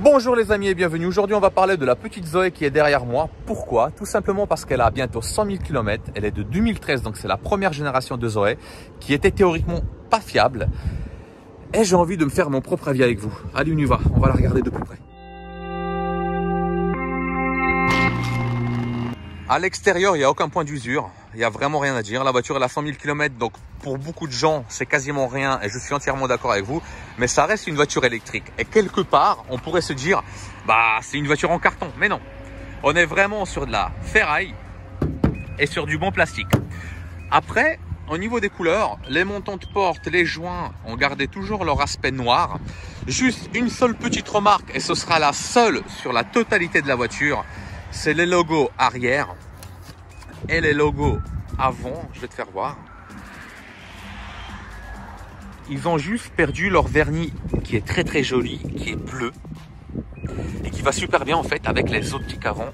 Bonjour les amis et bienvenue. Aujourd'hui, on va parler de la petite Zoé qui est derrière moi. Pourquoi? Tout simplement parce qu'elle a bientôt 100 000 km. Elle est de 2013, donc c'est la première génération de Zoé qui était théoriquement pas fiable. Et j'ai envie de me faire mon propre avis avec vous. Allez, on y va. On va la regarder de plus près. À l'extérieur, il n'y a aucun point d'usure. Il n'y a vraiment rien à dire. La voiture, elle a 100 000 km, donc pour beaucoup de gens, c'est quasiment rien. Et je suis entièrement d'accord avec vous. Mais ça reste une voiture électrique. Et quelque part, on pourrait se dire, bah, c'est une voiture en carton. Mais non. On est vraiment sur de la ferraille et sur du bon plastique. Après, au niveau des couleurs, les montants de porte, les joints ont gardé toujours leur aspect noir. Juste une seule petite remarque, et ce sera la seule sur la totalité de la voiture, c'est les logos arrière et les logos avant. Je vais te faire voir. Ils ont juste perdu leur vernis qui est très très joli, qui est bleu et qui va super bien en fait avec les optiques avant.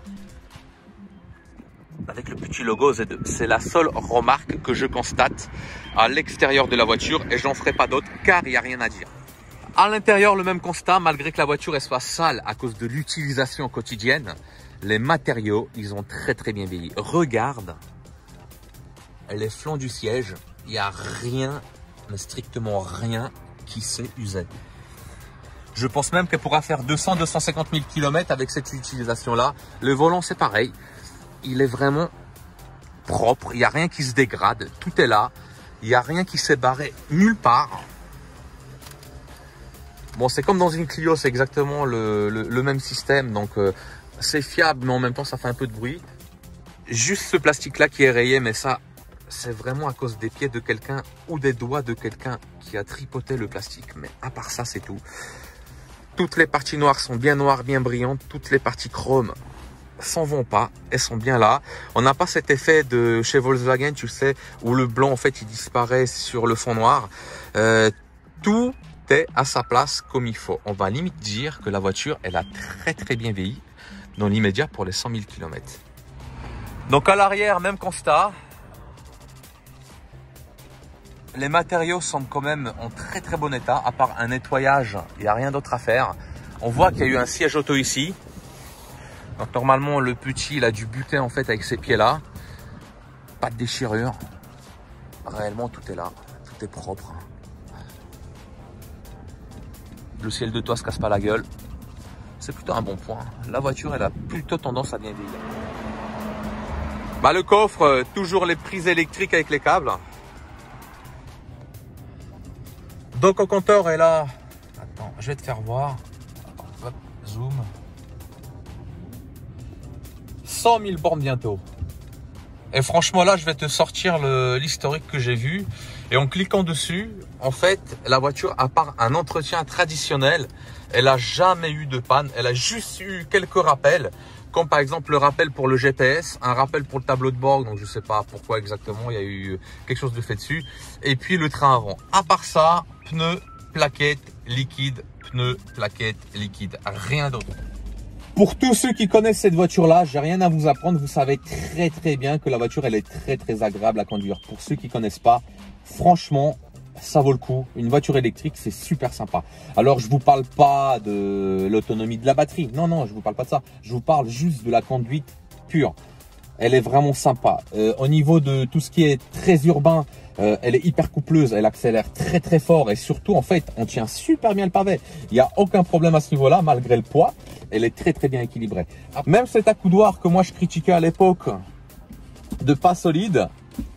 Avec le petit logo Z2. C'est la seule remarque que je constate à l'extérieur de la voiture et j'en ferai pas d'autres car il n'y a rien à dire. À l'intérieur, le même constat, malgré que la voiture soit sale à cause de l'utilisation quotidienne, les matériaux, ils ont très très bien vieilli. Regarde les flancs du siège, il n'y a rien, mais strictement rien qui s'est usé. Je pense même qu'elle pourra faire 200-250 000 km avec cette utilisation-là. Le volant, c'est pareil. Il est vraiment propre. Il n'y a rien qui se dégrade. Tout est là. Il n'y a rien qui s'est barré nulle part. Bon, c'est comme dans une Clio, c'est exactement le, même système. Euh, c'est fiable, mais en même temps, ça fait un peu de bruit. Juste ce plastique-là qui est rayé, mais ça, c'est vraiment à cause des pieds de quelqu'un ou des doigts de quelqu'un qui a tripoté le plastique. Mais à part ça, c'est tout. Toutes les parties noires sont bien noires, bien brillantes. Toutes les parties chromes s'en vont pas. Elles sont bien là. On n'a pas cet effet de chez Volkswagen, tu sais, où le blanc, en fait, il disparaît sur le fond noir. Euh, tout est à sa place comme il faut. On va limite dire que la voiture, elle a très très bien vieilli dans l'immédiat pour les 100 000 km. Donc à l'arrière, même constat. Les matériaux semblent quand même en très très bon état, à part un nettoyage, il n'y a rien d'autre à faire. On voit qu'il y a eu un siège auto ici. Donc normalement le petit il a dû buter en fait avec ses pieds là. Pas de déchirure. Réellement tout est là, tout est propre. Le ciel de toit se casse pas la gueule c'est plutôt un bon point. La voiture, elle a plutôt tendance à bien vieillir. Bah, le coffre, euh, toujours les prises électriques avec les câbles. Donc, au compteur est là. Attends, je vais te faire voir. Hop, zoom. 100 000 bornes bientôt. Et franchement, là, je vais te sortir l'historique que j'ai vu. Et en cliquant dessus, en fait, la voiture, à part un entretien traditionnel, elle a jamais eu de panne. Elle a juste eu quelques rappels, comme par exemple le rappel pour le GPS, un rappel pour le tableau de bord. Donc je sais pas pourquoi exactement il y a eu quelque chose de fait dessus. Et puis le train avant. À part ça, pneus, plaquettes, liquide, pneus, plaquettes, liquide. Rien d'autre. Pour tous ceux qui connaissent cette voiture-là, j'ai rien à vous apprendre. Vous savez très très bien que la voiture, elle est très très agréable à conduire. Pour ceux qui connaissent pas, franchement, ça vaut le coup. Une voiture électrique, c'est super sympa. Alors, je vous parle pas de l'autonomie de la batterie. Non, non, je vous parle pas de ça. Je vous parle juste de la conduite pure. Elle est vraiment sympa. Euh, au niveau de tout ce qui est très urbain, euh, elle est hyper coupleuse, elle accélère très très fort et surtout en fait on tient super bien le pavé. Il n'y a aucun problème à ce niveau-là malgré le poids. Elle est très très bien équilibrée. Même cet accoudoir que moi je critiquais à l'époque de pas solide,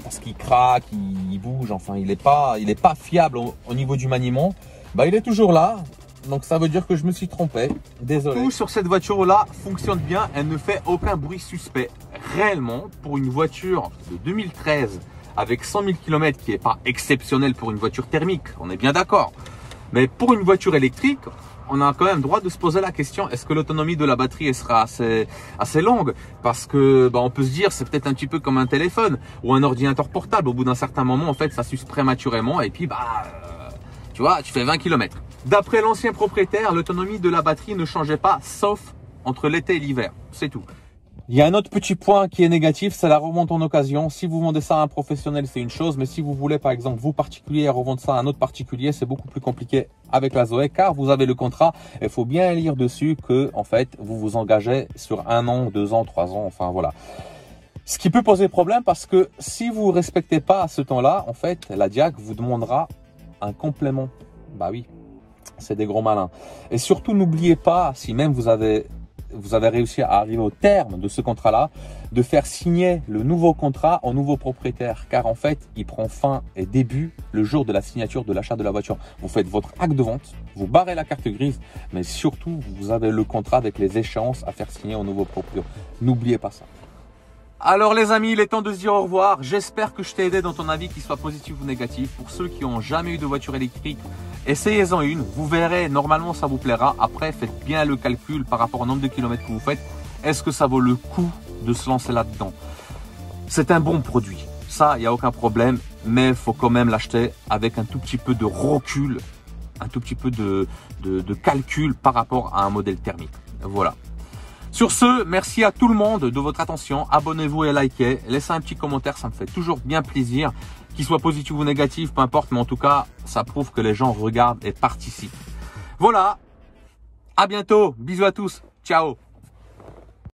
parce qu'il craque, il bouge, enfin il n'est pas, il est pas fiable au, niveau du maniement. Bah il est toujours là, donc ça veut dire que je me suis trompé. Désolé. Tout sur cette voiture là fonctionne bien, elle ne fait aucun bruit suspect. Réellement, pour une voiture de 2013 avec 100 000 km qui est pas exceptionnel pour une voiture thermique, on est bien d'accord. Mais pour une voiture électrique, on a quand même droit de se poser la question est-ce que l'autonomie de la batterie sera assez assez longue? Parce que bah, on peut se dire c'est peut-être un petit peu comme un téléphone ou un ordinateur portable. Au bout d'un certain moment, en fait, ça s'use prématurément et puis bah euh, tu vois, tu fais 20 km. D'après l'ancien propriétaire, l'autonomie de la batterie ne changeait pas, sauf entre l'été et l'hiver. C'est tout. Il y a un autre petit point qui est négatif, c'est la revente en occasion. Si vous vendez ça à un professionnel, c'est une chose, mais si vous voulez par exemple vous particulier revendre ça à un autre particulier, c'est beaucoup plus compliqué avec la Zoé car vous avez le contrat. Il faut bien lire dessus que en fait vous vous engagez sur un an, deux ans, trois ans, enfin voilà. Ce qui peut poser problème parce que si vous respectez pas ce temps-là, en fait, la DIAC vous demandera un complément. Bah oui, c'est des gros malins. Et surtout, n'oubliez pas, si même vous avez réussi à arriver au terme de ce contrat-là, de faire signer le nouveau contrat au nouveau propriétaire. Car en fait, il prend fin et début le jour de la signature de l'achat de la voiture. Vous faites votre acte de vente, vous barrez la carte grise, mais surtout, vous avez le contrat avec les échéances à faire signer au nouveau propriétaire. N'oubliez pas ça. Alors les amis, il est temps de se dire au revoir. J'espère que je t'ai aidé dans ton avis, qu'il soit positif ou négatif. Pour ceux qui n'ont jamais eu de voiture électrique, essayez-en une. Vous verrez, normalement ça vous plaira. Après, faites bien le calcul par rapport au nombre de kilomètres que vous faites. Est-ce que ça vaut le coup de se lancer là-dedans? C'est un bon produit. Ça, il n'y a aucun problème. Mais il faut quand même l'acheter avec un tout petit peu de recul, un tout petit peu de, de calcul par rapport à un modèle thermique. Voilà. Sur ce, merci à tout le monde de votre attention. Abonnez-vous et likez. Laissez un petit commentaire, ça me fait toujours bien plaisir. Qu'il soit positif ou négatif, peu importe, mais en tout cas, ça prouve que les gens regardent et participent. Voilà. À bientôt. Bisous à tous. Ciao.